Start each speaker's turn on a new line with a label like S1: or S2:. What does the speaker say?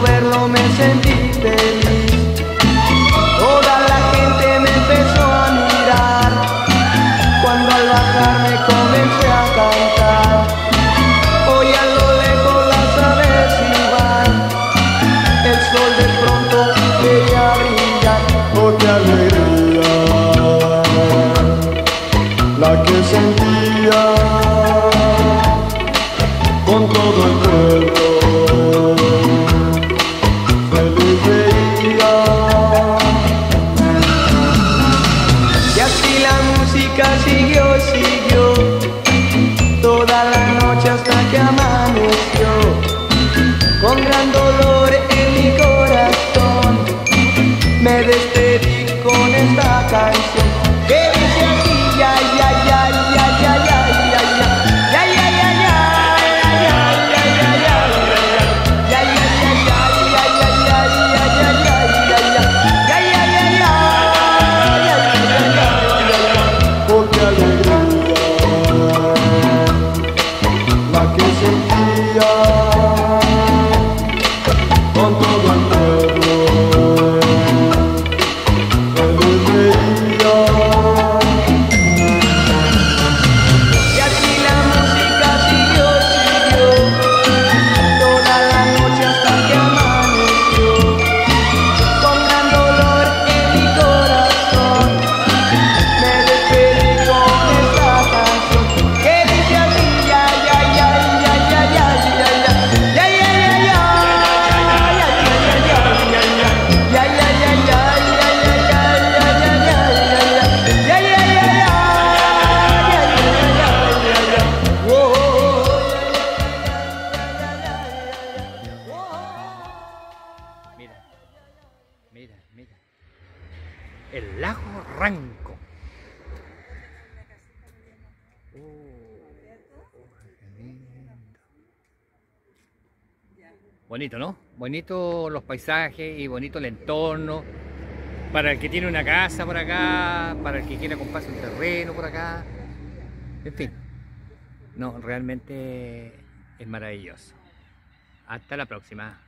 S1: verlo me sentí feliz. Toda la gente me empezó a mirar. Cuando al bajar me comencé a cantar. Hoy a lo lejos las aves iban. El sol de pronto quería brillar.
S2: Oh, qué alegría. La que sentía con todo el pueblo.
S1: Siguió, siguió Toda la noche hasta que amaneció. Con gran dolor en mi corazón Me despedí con esta canción
S2: todo.
S3: El lago Ranco. Bonito, ¿no? Bonito los paisajes y bonito el entorno. Para el que tiene una casa por acá, para el que quiera comprarse un terreno por acá. En fin. No, realmente es maravilloso. Hasta la próxima.